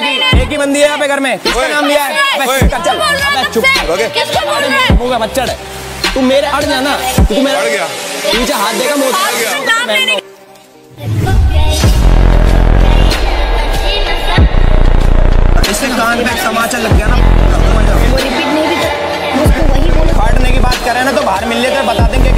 है इसकी एक ही बंदी है यहाँ पे घर में। किसका नाम लिया है? अबे चुप चल अबे चुप। किसको बोल रहा है? मुँह मच्छर है। तू मेरे अड़ जाना तू मेरा अड़ गया। नीचे हाथ देगा मुँह आज गया। तो- इससे कान समाचार लग गया ना। वो रिपीट नहीं भी तो उसको वही फाटने की बात कर रहे हैं ना तो बाहर मिल लेते बता देंगे